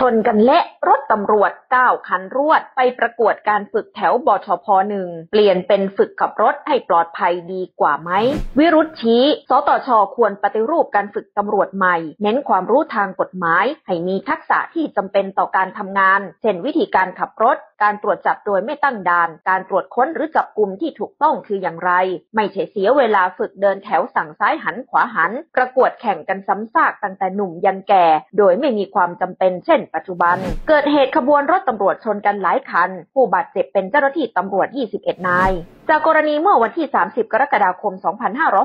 ชนกันเละรถตำรวจ 9 คันรวด ไปประกวดการฝึกแถวบชพหนึ่งเปลี่ยนเป็นฝึกขับรถให้ปลอดภัยดีกว่าไหม วิรุธชี้ สตชควรปฏิรูปการฝึกตำรวจใหม่ เน้นความรู้ทางกฎหมาย ให้มีทักษะที่จำเป็นต่อการทำงาน เช่นวิธีการขับรถ การตรวจจับโดยไม่ตั้งด่าน การตรวจค้นหรือจับกลุ่มที่ถูกต้องคืออย่างไร ไม่ใช่เสียเวลาฝึกเดินแถวสั่งซ้ายหันขวาหัน ประกวดแข่งกันซ้ำซากตั้งแต่หนุ่มยันแก่ โดยไม่มีความจำเป็น เช่นปัจจุบัน เกิดเหตุขบวนรถตำรวจชนกันหลายคัน ผู้บาดเจ็บเป็นเจ้าหน้าที่ตำรวจ 21 นาย จากกรณีเมื่อวันที่ 30 กรกฎาคม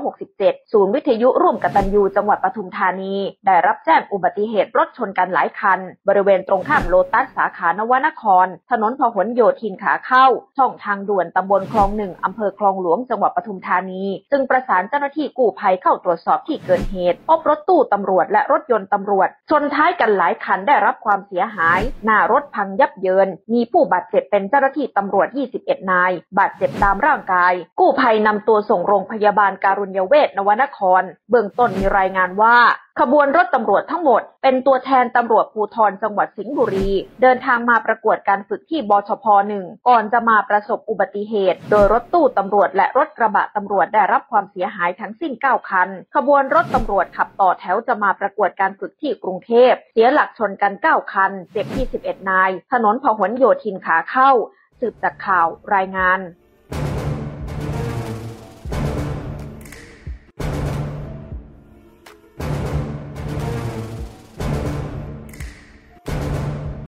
2567 ศูนย์วิทยุร่วมกตัญญูจังหวัดปทุมธานี ได้รับแจ้งอุบัติเหตุรถชนกันหลายคัน บริเวณตรงข้ามโลตัสสาขานวนคร ถนนพหลโยธินขาเข้า ช่องทางด่วนตำบลคลองหนึ่งอำเภอคลองหลวงจังหวัดปทุมธานี จึงประสานเจ้าหน้าที่กู้ภัยเข้าตรวจสอบที่เกิดเหตุ พบรถตู้ตำรวจและรถยนต์ตำรวจ ชนท้ายกันหลายคันได้รับความเสียหาย หน้ารถพังยับเยิน มีผู้บาดเจ็บเป็นเจ้าหน้าที่ตำรวจ 21 นาย บาดเจ็บตามร่างกาย กู้ภัยนำตัวส่งโรงพยาบาลการุญยเวชนวนคร เบื้องต้นมีรายงานว่า ขบวนรถตำรวจทั้งหมด เป็นตัวแทนตำรวจภูธรจังหวัดสิงห์บุรี เดินทางมาประกวดการฝึกที่บชพหนึ่งก่อนจะมาประสบอุบัติเหตุ โดยรถตู้ตำรวจและรถกระบะตำรวจได้รับความเสียหายทั้งสิ้น 9 คัน ขบวนรถตำรวจขับต่อแถวจะมาประกวดการฝึกที่กรุงเทพ เสียหลักชนกัน 9 คัน เจ็บ 21 นาย ถนนพหลโยธินขาเข้า สืบจากข่าวรายงาน